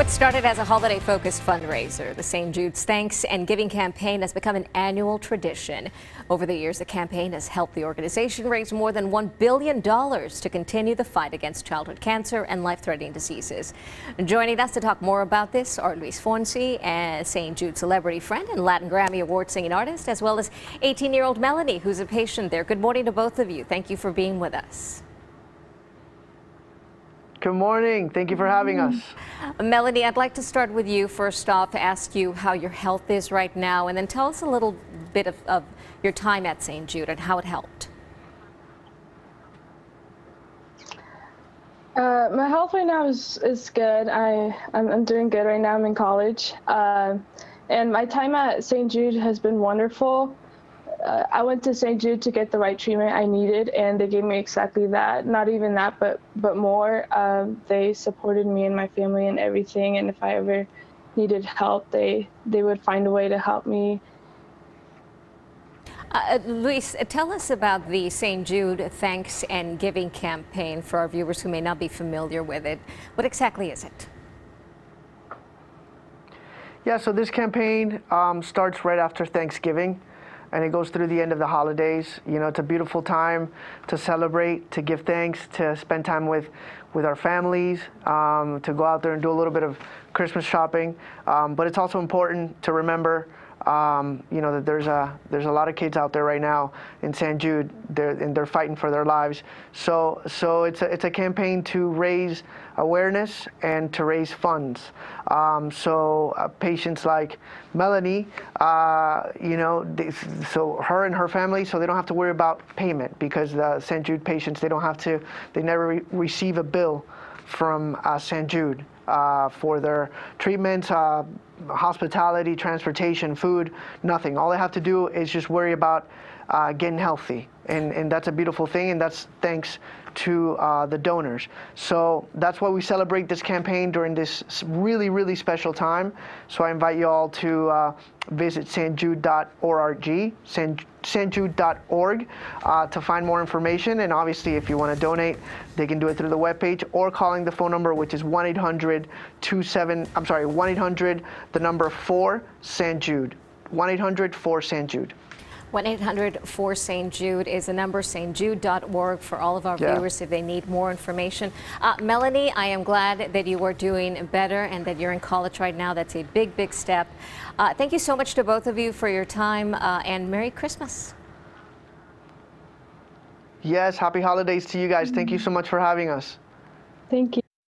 What started as a holiday focused fundraiser, the St. Jude's Thanks and Giving campaign has become an annual tradition. Over the years, the campaign has helped the organization raise more than $1 billion to continue the fight against childhood cancer and life threatening diseases. Joining us to talk more about this are Luis Fonsi, a St. Jude celebrity friend and Latin Grammy Award singing artist, as well as 18 year old Melanie, who's a patient there. Good morning to both of you. Thank you for being with us. Good morning. Thank you for having us. Melanie, I'd like to start with you first off, ask you how your health is right now, and then tell us a little bit of, of your time at St. Jude and how it helped. Uh, my health right now is, is good. I, I'm, I'm doing good right now. I'm in college. Uh, and my time at St. Jude has been wonderful uh, I went to St. Jude to get the right treatment I needed, and they gave me exactly that. Not even that, but but more. Um, they supported me and my family and everything. And if I ever needed help, they they would find a way to help me. Uh, uh Luis, tell us about the St. Jude Thanks and Giving campaign for our viewers who may not be familiar with it. What exactly is it? Yeah, so this campaign um, starts right after Thanksgiving and it goes through the end of the holidays. You know, it's a beautiful time to celebrate, to give thanks, to spend time with, with our families, um, to go out there and do a little bit of Christmas shopping. Um, but it's also important to remember um, you know that there's a there's a lot of kids out there right now in San Jude, they're, and they're fighting for their lives. So so it's a it's a campaign to raise awareness and to raise funds. Um, so uh, patients like Melanie, uh, you know, they, so her and her family, so they don't have to worry about payment because the St. Jude patients they don't have to they never re receive a bill from uh, St. Jude uh, for their treatments, uh, hospitality, transportation, food, nothing. All they have to do is just worry about uh, getting healthy. And, and that's a beautiful thing, and that's thanks to uh, the donors. So that's why we celebrate this campaign during this really, really special time. So I invite you all to uh, visit stjude.org, stjude.org, uh, to find more information. And obviously, if you want to donate, they can do it through the webpage or calling the phone number, which is 1-800-27, I'm sorry, 1-800, the number 4 St. Jude. 1-800-4 St. Jude. 1-800-4-St. Jude is the number, stjude.org for all of our yeah. viewers if they need more information. Uh, Melanie, I am glad that you are doing better and that you're in college right now. That's a big, big step. Uh, thank you so much to both of you for your time uh, and Merry Christmas. Yes, happy holidays to you guys. Thank you so much for having us. Thank you.